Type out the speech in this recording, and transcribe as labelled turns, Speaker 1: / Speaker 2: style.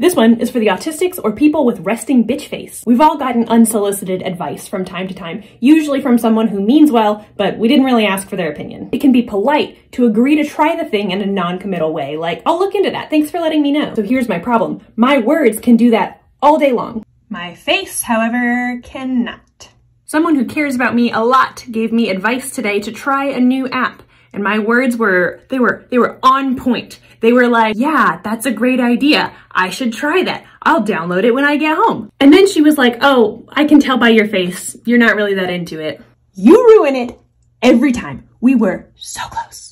Speaker 1: This one is for the autistics or people with resting bitch face. We've all gotten unsolicited advice from time to time, usually from someone who means well, but we didn't really ask for their opinion. It can be polite to agree to try the thing in a non-committal way, like, I'll look into that, thanks for letting me know. So here's my problem. My words can do that all day long.
Speaker 2: My face, however, cannot.
Speaker 1: Someone who cares about me a lot gave me advice today to try a new app. And my words were, they were, they were on point. They were like, yeah, that's a great idea. I should try that. I'll download it when I get home. And then she was like, oh, I can tell by your face. You're not really that into it.
Speaker 2: You ruin it every time. We were so close.